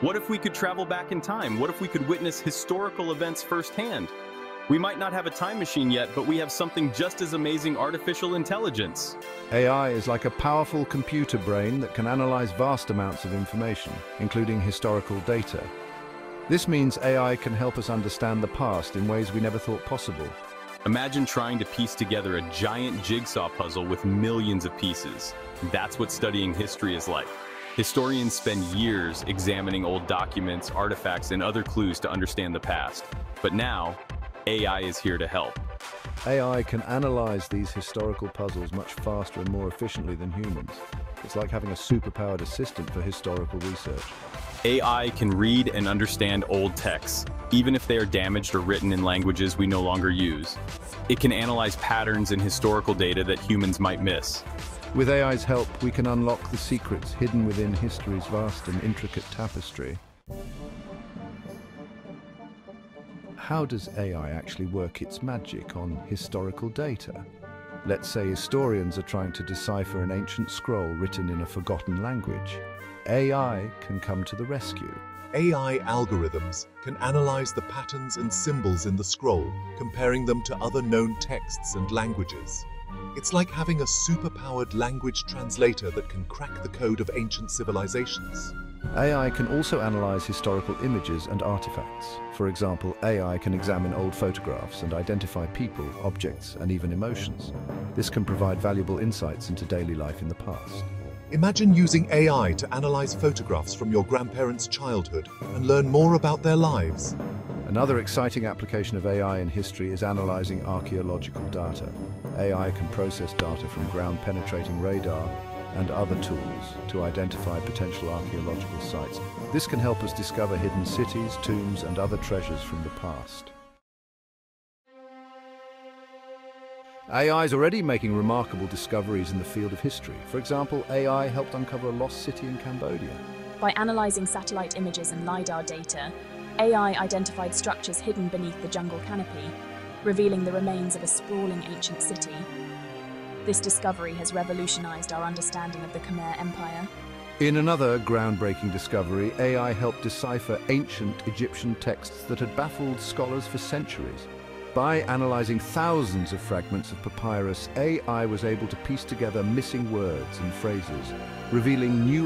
What if we could travel back in time? What if we could witness historical events firsthand? We might not have a time machine yet, but we have something just as amazing artificial intelligence. AI is like a powerful computer brain that can analyze vast amounts of information, including historical data. This means AI can help us understand the past in ways we never thought possible. Imagine trying to piece together a giant jigsaw puzzle with millions of pieces. That's what studying history is like. Historians spend years examining old documents, artifacts, and other clues to understand the past. But now, AI is here to help. AI can analyze these historical puzzles much faster and more efficiently than humans. It's like having a superpowered assistant for historical research. AI can read and understand old texts, even if they are damaged or written in languages we no longer use. It can analyze patterns in historical data that humans might miss. With AI's help, we can unlock the secrets hidden within history's vast and intricate tapestry. How does AI actually work its magic on historical data? Let's say historians are trying to decipher an ancient scroll written in a forgotten language. AI can come to the rescue. AI algorithms can analyze the patterns and symbols in the scroll, comparing them to other known texts and languages. It's like having a superpowered language translator that can crack the code of ancient civilizations. AI can also analyze historical images and artifacts. For example, AI can examine old photographs and identify people, objects, and even emotions. This can provide valuable insights into daily life in the past. Imagine using AI to analyze photographs from your grandparents' childhood and learn more about their lives. Another exciting application of AI in history is analyzing archaeological data. AI can process data from ground-penetrating radar and other tools to identify potential archaeological sites. This can help us discover hidden cities, tombs, and other treasures from the past. AI is already making remarkable discoveries in the field of history. For example, AI helped uncover a lost city in Cambodia. By analysing satellite images and LiDAR data, AI identified structures hidden beneath the jungle canopy, revealing the remains of a sprawling ancient city. This discovery has revolutionized our understanding of the Khmer Empire. In another groundbreaking discovery, AI helped decipher ancient Egyptian texts that had baffled scholars for centuries. By analyzing thousands of fragments of papyrus, AI was able to piece together missing words and phrases, revealing new